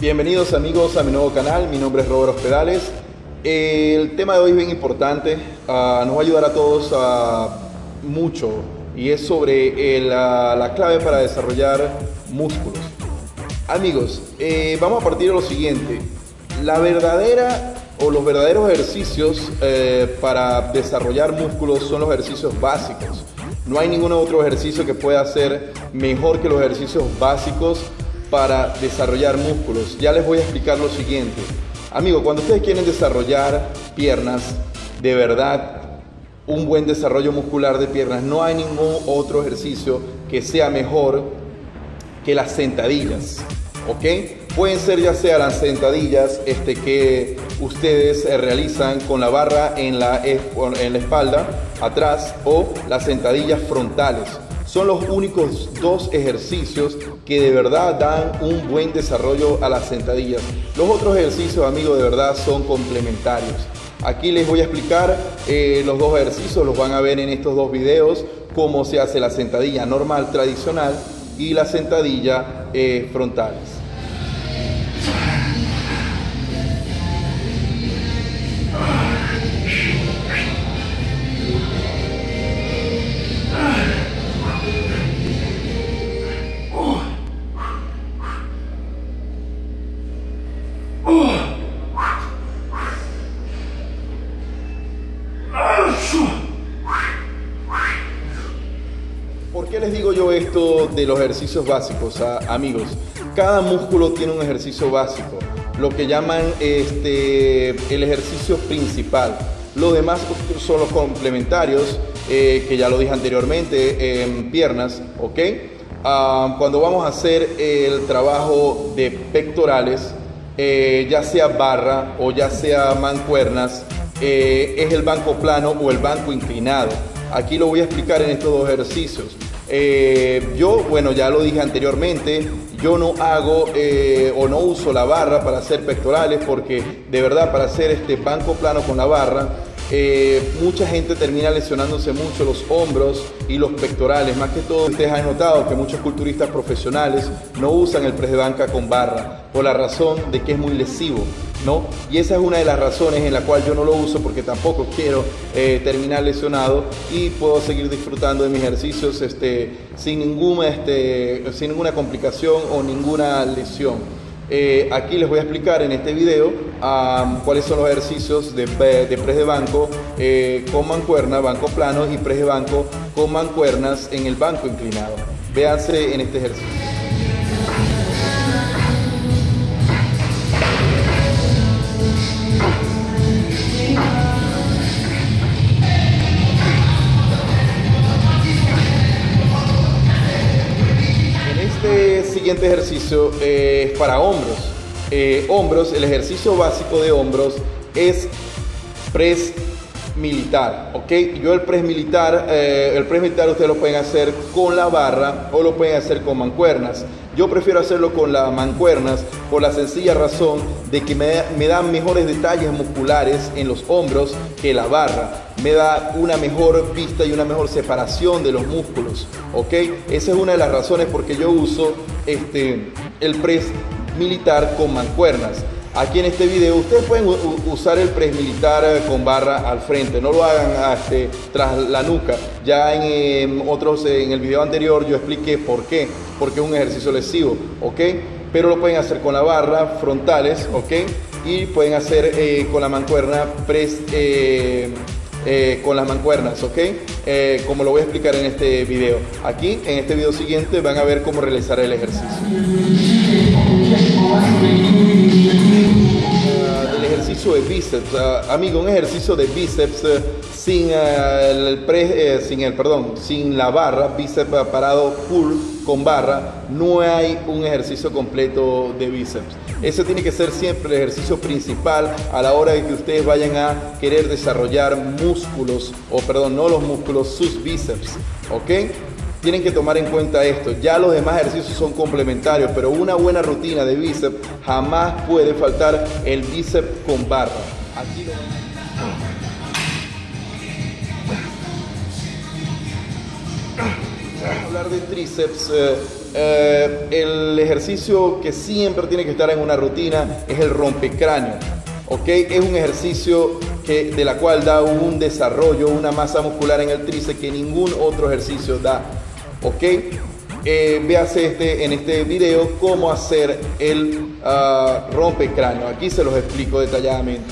Bienvenidos amigos a mi nuevo canal, mi nombre es Robert Hospedales. El tema de hoy es bien importante, uh, nos va a ayudar a todos uh, mucho y es sobre la clave para desarrollar músculos. Amigos, eh, vamos a partir de lo siguiente, la verdadera o los verdaderos ejercicios eh, para desarrollar músculos son los ejercicios básicos. No hay ningún otro ejercicio que pueda ser mejor que los ejercicios básicos para desarrollar músculos. Ya les voy a explicar lo siguiente. Amigos, cuando ustedes quieren desarrollar piernas, de verdad, un buen desarrollo muscular de piernas, no hay ningún otro ejercicio que sea mejor que las sentadillas. ¿Ok? Pueden ser ya sea las sentadillas este, que ustedes eh, realizan con la barra en la, en la espalda, atrás, o las sentadillas frontales son los únicos dos ejercicios que de verdad dan un buen desarrollo a las sentadillas. Los otros ejercicios, amigos, de verdad son complementarios. Aquí les voy a explicar eh, los dos ejercicios, los van a ver en estos dos videos, cómo se hace la sentadilla normal, tradicional y la sentadilla eh, frontales. Les digo yo esto de los ejercicios básicos, amigos? Cada músculo tiene un ejercicio básico, lo que llaman este, el ejercicio principal. Los demás son los complementarios, eh, que ya lo dije anteriormente, en piernas, ¿ok? Ah, cuando vamos a hacer el trabajo de pectorales, eh, ya sea barra o ya sea mancuernas, eh, es el banco plano o el banco inclinado. Aquí lo voy a explicar en estos dos ejercicios. Eh, yo, bueno, ya lo dije anteriormente, yo no hago eh, o no uso la barra para hacer pectorales porque de verdad para hacer este banco plano con la barra eh, mucha gente termina lesionándose mucho los hombros y los pectorales. Más que todo, ustedes han notado que muchos culturistas profesionales no usan el press de banca con barra por la razón de que es muy lesivo. ¿No? Y esa es una de las razones en la cual yo no lo uso porque tampoco quiero eh, terminar lesionado y puedo seguir disfrutando de mis ejercicios este, sin, ninguna, este, sin ninguna complicación o ninguna lesión. Eh, aquí les voy a explicar en este video cuáles son los ejercicios de, de de banco eh, con mancuerna, banco plano y press de banco con mancuernas en el banco inclinado. Véanse en este ejercicio. Siguiente ejercicio eh, es para hombros. Eh, hombros, el ejercicio básico de hombros es press militar, ¿ok? Yo el press militar, eh, el press militar ustedes lo pueden hacer con la barra o lo pueden hacer con mancuernas. Yo prefiero hacerlo con las mancuernas por la sencilla razón de que me, me, dan mejores detalles musculares en los hombros que la barra. Me da una mejor vista y una mejor separación de los músculos, ¿ok? Esa es una de las razones porque yo uso este, el press militar con mancuernas. Aquí en este video ustedes pueden usar el press militar eh, con barra al frente, no lo hagan este, tras la nuca. Ya en em, otros, en el video anterior yo expliqué por qué, porque es un ejercicio lesivo, ¿ok? Pero lo pueden hacer con la barra frontales, ¿ok? Y pueden hacer eh, con la mancuerna press eh, con las mancuernas, ¿ok? como lo voy a explicar en este video. Aquí, en este video siguiente, van a ver cómo realizar el ejercicio. Ejercicio de bíceps, amigo, un ejercicio de bíceps sin el pre, sin el perdón, sin la barra, bíceps parado full con barra, no hay un ejercicio completo de bíceps. Ese tiene que ser siempre el ejercicio principal a la hora de que ustedes vayan a querer desarrollar músculos, o perdón, no los músculos, sus bíceps, ¿ok? Tienen que tomar en cuenta esto. Ya los demás ejercicios son complementarios, pero una buena rutina de bíceps jamás puede faltar el bíceps con barra. Hablar de tríceps. Eh, eh, el ejercicio que siempre tiene que estar en una rutina es el rompecráneo. ¿ok? Es un ejercicio que, de la cual da un desarrollo, una masa muscular en el tríceps que ningún otro ejercicio da. ¿Ok? Eh, véase este, en este video cómo hacer el uh, rompecráneo. Aquí se los explico detalladamente.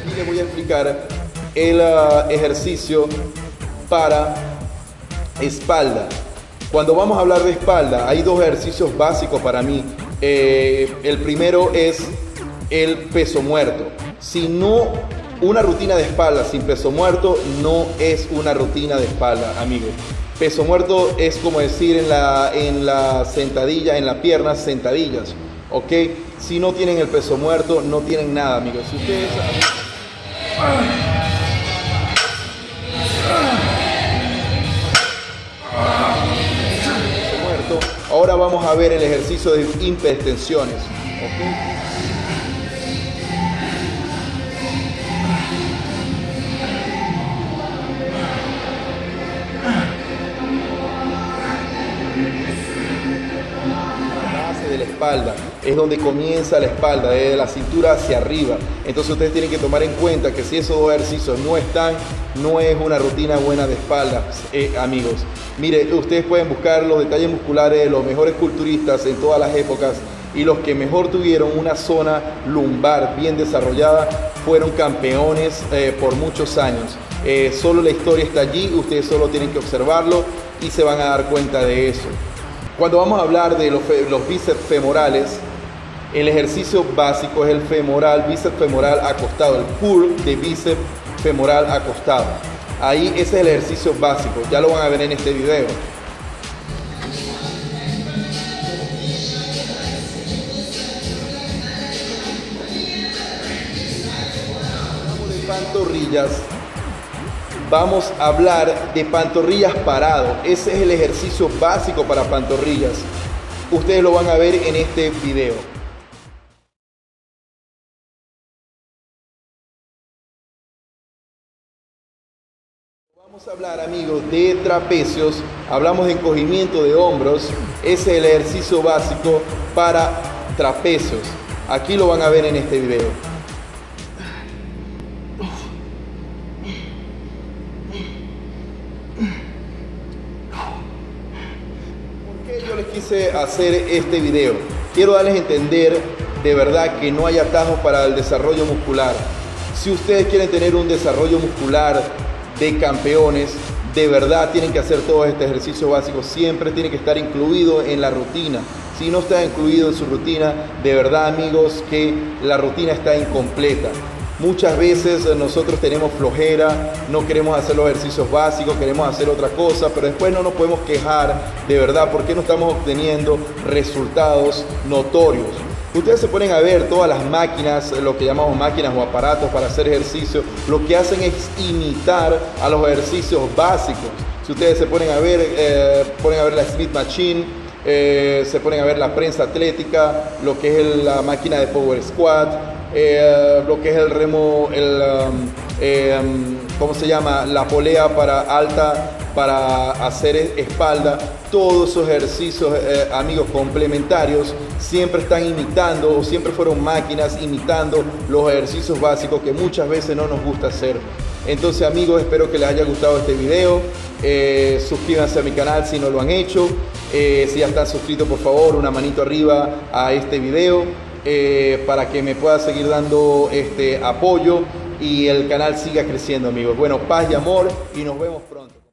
Aquí les voy a explicar el uh, ejercicio para espalda. Cuando vamos a hablar de espalda, hay dos ejercicios básicos para mí. Eh, el primero es el peso muerto. Si no, una rutina de espalda sin peso muerto no es una rutina de espalda, amigos. Peso muerto es como decir en la, en la sentadilla, en la pierna, sentadillas. ¿Ok? Si no tienen el peso muerto, no tienen nada, amigos. Ahora vamos a ver el ejercicio de hiperextensiones. Es donde comienza la espalda, desde la cintura hacia arriba. Entonces ustedes tienen que tomar en cuenta que si esos dos ejercicios no están, no es una rutina buena de espalda, eh, amigos. Mire, ustedes pueden buscar los detalles musculares de los mejores culturistas en todas las épocas y los que mejor tuvieron una zona lumbar bien desarrollada fueron campeones eh, por muchos años. Eh, solo la historia está allí, ustedes solo tienen que observarlo y se van a dar cuenta de eso. Cuando vamos a hablar de los, bíceps femorales, el ejercicio básico es el femoral, bíceps femoral acostado, el curl de bíceps femoral acostado. Ahí ese es el ejercicio básico, ya lo van a ver en este video. de pantorrillas, vamos a hablar de pantorrillas parado. Ese es el ejercicio básico para pantorrillas. Ustedes lo van a ver en este video. Vamos a hablar, amigos, de trapecios. Hablamos de encogimiento de hombros. Ese es el ejercicio básico para trapecios. Aquí lo van a ver en este video. Yo les quise hacer este video? Quiero darles a entender de verdad que no hay atajos para el desarrollo muscular. Si ustedes quieren tener un desarrollo muscular de campeones, de verdad tienen que hacer todo este ejercicio básico, siempre tiene que estar incluido en la rutina. Si no está incluido en su rutina, de verdad amigos que la rutina está incompleta. Muchas veces nosotros tenemos flojera, no queremos hacer los ejercicios básicos, queremos hacer otra cosa, pero después no nos podemos quejar de verdad porque no estamos obteniendo resultados notorios. Ustedes se ponen a ver todas las máquinas, lo que llamamos máquinas o aparatos para hacer ejercicio, lo que hacen es imitar a los ejercicios básicos. Si ustedes se ponen a ver, eh, ponen a ver la Smith Machine, eh, se ponen a ver la prensa atlética, lo que es la máquina de Power Squat, eh, lo que es el remo, el, um, um, ¿cómo se llama? La polea para alta para hacer espalda, todos esos ejercicios, eh, amigos, complementarios, siempre están imitando o siempre fueron máquinas imitando los ejercicios básicos que muchas veces no nos gusta hacer. Entonces, amigos, espero que les haya gustado este video. Eh, suscríbanse a mi canal si no lo han hecho. Eh, si ya están suscritos, por favor, una manito arriba a este video para que me pueda seguir dando este apoyo y el canal siga creciendo, amigos. Bueno, paz y amor y nos vemos pronto.